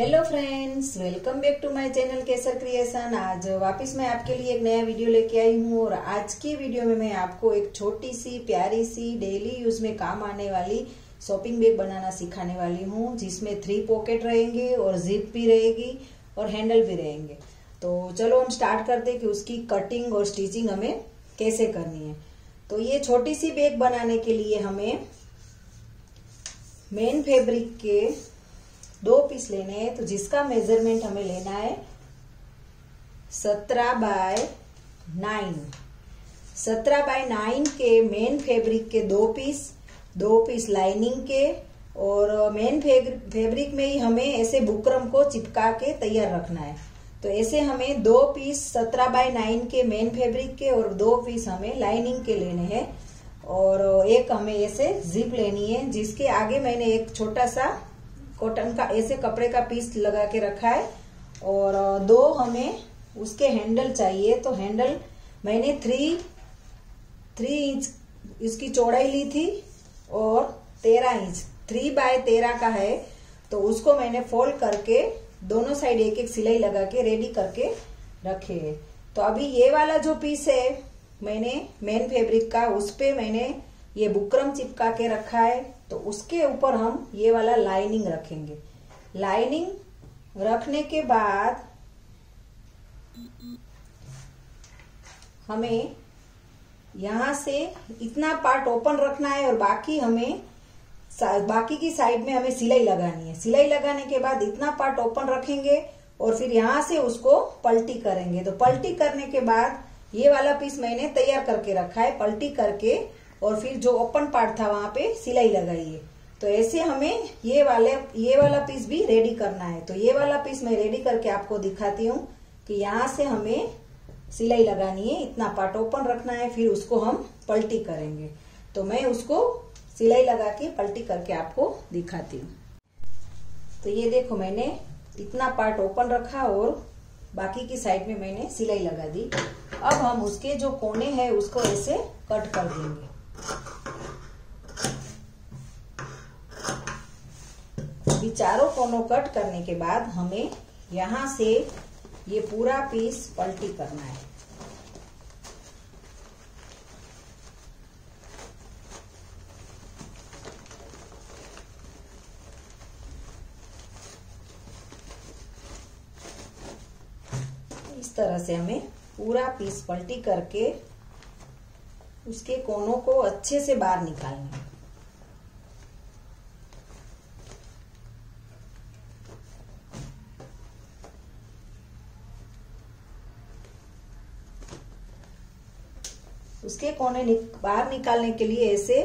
Hello friends welcome back to my channel Kesar creation आज वापस मैं आपके लिए एक नया वीडियो लेके आई हूँ और आज की वीडियो में मैं आपको एक छोटी सी प्यारी सी डेली यूज़ में काम आने वाली शॉपिंग बैग बनाना सिखाने वाली हूँ, जिसमें थ्री पॉकेट रहेंगे और जिप भी रहेगी और हैंडल भी रहेंगे। तो चलो हम स्टार्ट करते कि उसकी कटिंग और स्टिचिंग हमें कैसे करनी है। तो ये छोटी सी बैग बनाने के लिए हमें मेन फैब्रिक के दो पीस लेने हैं तो जिसका मेज़रमेंट हमें लेना है, सत्रह बाय नाइन सत्रह बाय नाइन के मेन फैब्रिक के दो पीस दो पीस लाइनिंग के, और मेन फैब्रिक में ही हमें ऐसे बुकरम को चिपका के तैयार रखना है। तो ऐसे हमें दो पीस सत्रह बाय नाइन के मेन फैब्रिक के और दो पीस हमें लाइनिंग के लेने हैं। और एक हमें ऐसे जिप लेनी है, जिसके आगे मैंने एक छोटा सा कॉटन का ऐसे कपड़े का पीस लगा के रखा है और दो हमें उसके हैंडल चाहिए। तो हैंडल मैंने थ्री थ्री इंच इसकी चौड़ाई ली थी और तेरह इंच थ्री बाय तेरह का है। तो उसको मैंने फोल्ड करके दोनों साइड एक एक सिलाई लगा के रेडी करके रखे। है तो अभी ये वाला जो पीस है मैंने मेन फैब्रिक का, उस पे मैंने ये बुकरम चिपका के रखा है। तो उसके ऊपर हम ये वाला लाइनिंग रखेंगे। लाइनिंग रखने के बाद हमें यहाँ से इतना पार्ट ओपन रखना है और बाकी हमें बाकी की साइड में हमें सिलाई लगानी है। सिलाई लगाने के बाद इतना पार्ट ओपन रखेंगे और फिर यहाँ से उसको पलटी करेंगे। तो पलटी करने के बाद ये वाला पीस मैंने तैयार करके रखा है। पलटी करके और फिर जो ओपन पार्ट था वहाँ पे सिलाई लगाइए। तो ऐसे हमें ये वाले, ये वाला पीस भी रेडी करना है। तो ये वाला पीस मैं रेडी करके आपको दिखाती हूँ कि यहाँ से हमें सिलाई लगानी है। इतना पार्ट ओपन रखना है, फिर उसको हम पलटी करेंगे। तो मैं उसको सिलाई लगा के पलटी करके आपको दिखाती हूँ। तो ये देखो मैंने इतना पार्ट ओपन रखा और बाकी की साइड में मैंने सिलाई लगा दी। अब हम उसके जो कोने हैं उसको ऐसे कट कर देंगे अभी चारों कोनों कट करने के बाद हमें यहाँ से ये पूरा पीस पलटी करना है। इस तरह से हमें पूरा पीस पलटी करके उसके कोनों को अच्छे से बाहर निकालना है। उसके कोने निक, बाहर निकालने के लिए ऐसे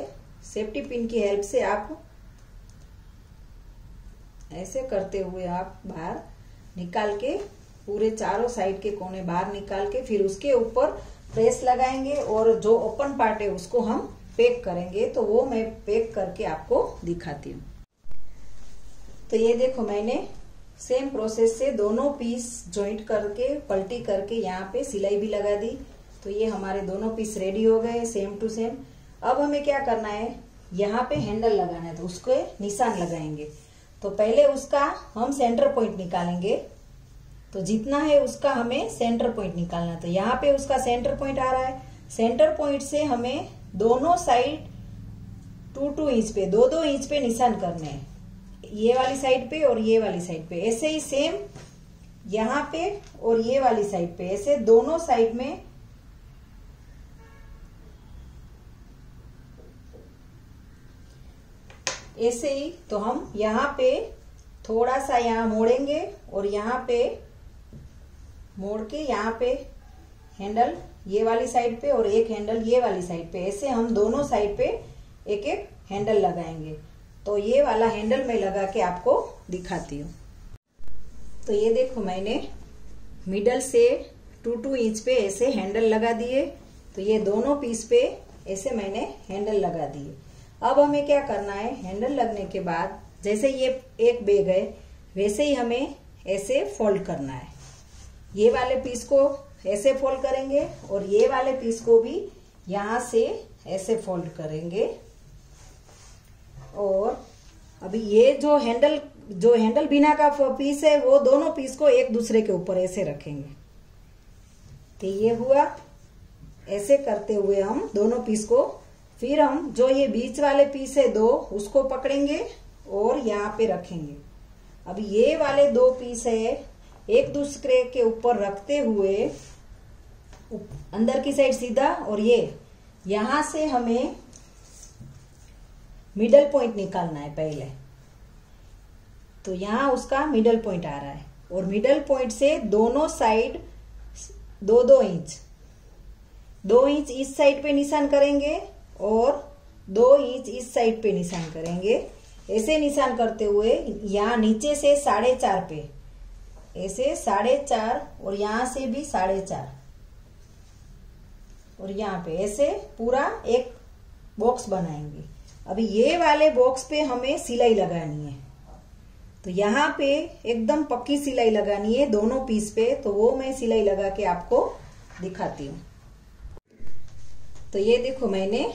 सेफ्टी पिन की हेल्प से आप ऐसे करते हुए आप बाहर निकाल के पूरे चारों साइड के कोने बाहर निकाल के फिर उसके ऊपर प्रेस लगाएँगे और जो ओपन पार्ट है उसको हम पैक करेंगे। तो वो मैं पैक करके आपको दिखाती हूँ। तो ये देखो मैंने सेम प्रोसेस से दोनों पीस ज्वाइंट करके पलटी करके यहाँ पे सिलाई भी लगा दी। तो ये हमारे दोनों पीस रेडी हो गए सेम टू सेम अब हमें क्या करना है? यहाँ पे हैंडल लगाना है तो उसको निशान लगाएँगे। तो पहले उसका हम सेंटर पॉइंट निकालेंगे। तो जितना है उसका हमें सेंटर पॉइंट निकालना है। तो यहाँ पे उसका सेंटर पॉइंट आ रहा है। सेंटर पॉइंट से हमें दोनों साइड टू टू इंच पे, दो दो इंच पे निशान करने हैं। ये वाली साइड पे और ये वाली साइड पे। ऐसे ही सेम यहाँ पे और ये वाली साइड पे। ऐसे दोनों साइड में ऐसे ही तो हम यहाँ पे थोड़ा सा यहाँ मोड़ेंगे और यहाँ पे मोड़ के यहाँ पे हैंडल ये वाली साइड पे और एक हैंडल ये वाली साइड पे। ऐसे हम दोनों साइड पे एक एक हैंडल लगाएँगे। तो ये वाला हैंडल मैं लगा के आपको दिखाती हूँ। तो ये देखो मैंने मिडल से टू टू इंच पे ऐसे हैंडल लगा दिए। तो ये दोनों पीस पे ऐसे मैंने हैंडल लगा दिए। अब हमें क्या करना है? हैंडल लगने के बाद, जैसे ये एक बेग है, वैसे ही हमें ऐसे फोल्ड करना है। ये वाले पीस को ऐसे फोल्ड करेंगे और ये वाले पीस को भी यहाँ से ऐसे फोल्ड करेंगे। और अभी ये जो हैंडल जो हैंडल बिना का पीस है, वो दोनों पीस को एक दूसरे के ऊपर ऐसे रखेंगे। तो ये हुआ, ऐसे करते हुए हम दोनों पीस को फिर हम जो ये बीच वाले पीस है दो, उसको पकड़ेंगे और यहाँ पे रखेंगे। अब ये वाले दो पीस है, एक दूसरे के ऊपर रखते हुए अंदर की साइड सीधा और ये। यहाँ से हमें मिडल पॉइंट निकालना है पहले। तो यहाँ उसका मिडल पॉइंट आ रहा है और मिडल पॉइंट से दोनों साइड दो दो इंच दो इंच इस साइड पे निशान करेंगे। और दो इंच इस साइड पे निशान करेंगे। ऐसे निशान करते हुए यहाँ नीचे से साढ़े चार पे। ऐसे साढ़े चार और यहाँ से भी साढ़े चार। और यहाँ पे ऐसे पूरा एक बॉक्स बनाएँगे। अभी ये वाले बॉक्स पे हमें सिलाई लगानी है। तो यहाँ पे एकदम पक्की सिलाई लगानी है दोनों पीस पे तो वो मैं सिलाई लगा के आपको दिखाती हूँ। तो ये देखो मैंने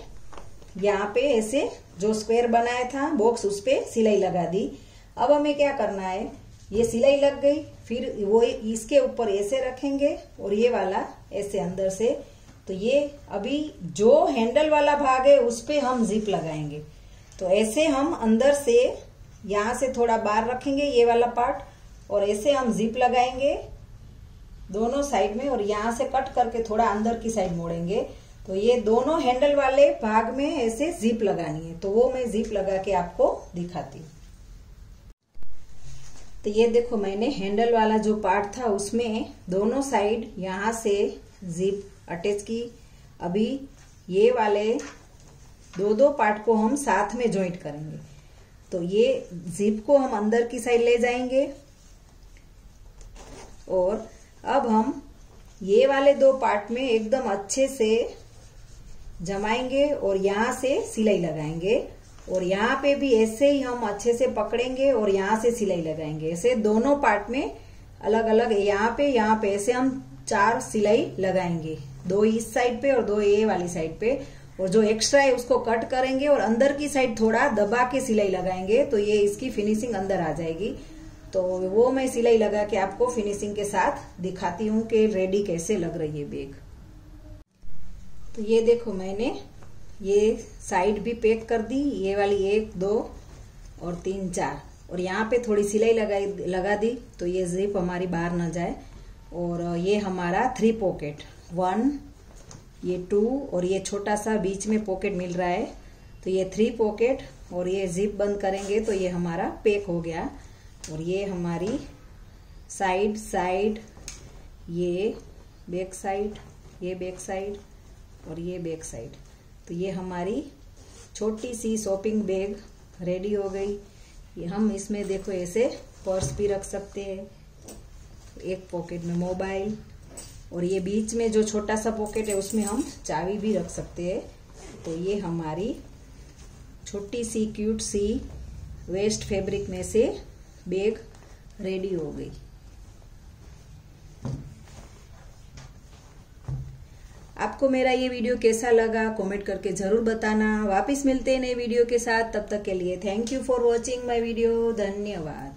यहाँ पे ऐसे जो स्क्वायर बनाया था बॉक्स उस पे सिलाई लगा दी। अब हमें क्या करना है? ये सिलाई लग गई, फिर वो इसके ऊपर ऐसे रखेंगे और ये वाला ऐसे अंदर से। तो ये अभी जो हैंडल वाला भाग है, उस पर हम जिप लगाएँगे। तो ऐसे हम अंदर से, यहाँ से थोड़ा बाहर रखेंगे ये वाला पार्ट और ऐसे हम जिप लगाएँगे दोनों साइड में और यहाँ से कट करके थोड़ा अंदर की साइड मोड़ेंगे। तो ये दोनों हैंडल वाले भाग में ऐसे जिप लगानी है। तो वो मैं जिप लगा के आपको दिखाती हूँ। तो ये देखो मैंने हैंडल वाला जो पार्ट था, उसमें दोनों साइड यहाँ से जिप अटैच की। अभी ये वाले दो दो पार्ट को हम साथ में ज्वाइंट करेंगे। तो ये जिप को हम अंदर की साइड ले जाएँगे। और अब हम ये वाले दो पार्ट में एकदम अच्छे से जमाएँगे और यहाँ से सिलाई लगाएँगे। और यहाँ पे भी ऐसे ही हम अच्छे से पकड़ेंगे और यहाँ से सिलाई लगाएँगे। ऐसे दोनों पार्ट में अलग अलग यहाँ पे यहाँ पे, ऐसे हम चार सिलाई लगाएँगे। दो इस साइड पे और दो ए वाली साइड पे। और जो एक्स्ट्रा है उसको कट करेंगे और अंदर की साइड थोड़ा दबा के सिलाई लगाएँगे तो ये इसकी फिनिशिंग अंदर आ जाएगी। तो वो मैं सिलाई लगा के आपको फिनिशिंग के साथ दिखाती हूँ कि रेडी कैसे लग रही है बैग तो ये देखो मैंने ये साइड भी पैक कर दी, ये वाली एक, दो और तीन, चार। और यहाँ पे थोड़ी सिलाई लगाई, लगा दी तो ये जिप हमारी बाहर ना जाए। और ये हमारा थ्री पॉकेट वन ये टू और ये छोटा सा बीच में पॉकेट मिल रहा है। तो ये थ्री पॉकेट और ये जिप बंद करेंगे तो ये हमारा पैक हो गया। और ये हमारी साइड साइड ये बैक साइड ये बैक साइड और ये बैक साइड। तो ये हमारी छोटी सी शॉपिंग बैग रेडी हो गई। ये हम इसमें देखो ऐसे पर्स भी रख सकते हैं। एक पॉकेट में मोबाइल और ये बीच में जो छोटा सा पॉकेट है उसमें हम चाबी भी रख सकते हैं। तो ये हमारी छोटी सी, क्यूट सी वेस्ट फैब्रिक में से बैग रेडी हो गई। आपको मेरा ये वीडियो कैसा लगा कमेंट करके ज़रूर बताना। वापस मिलते हैं नए वीडियो के साथ। तब तक के लिए thank you for watching my video धन्यवाद।